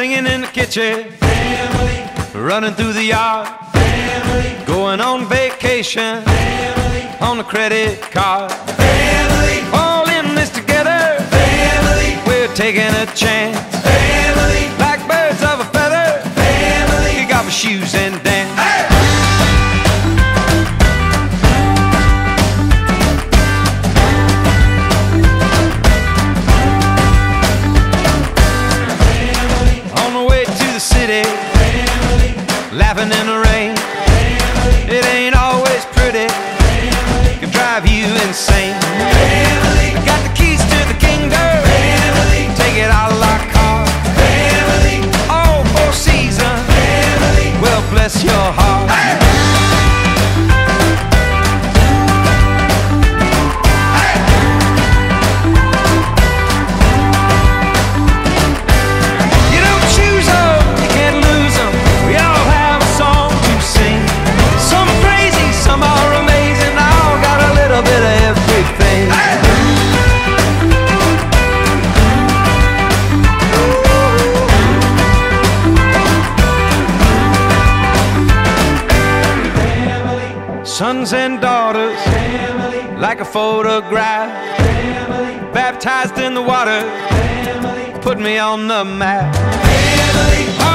Singing in the kitchen, family, running through the yard, family, going on vacation. Family, on a credit card. family, All in this together, family, we're taking a chance. Laughing in the rain. It ain't always Sons and daughters, family, like a photograph, baptized in the water, put me on the map.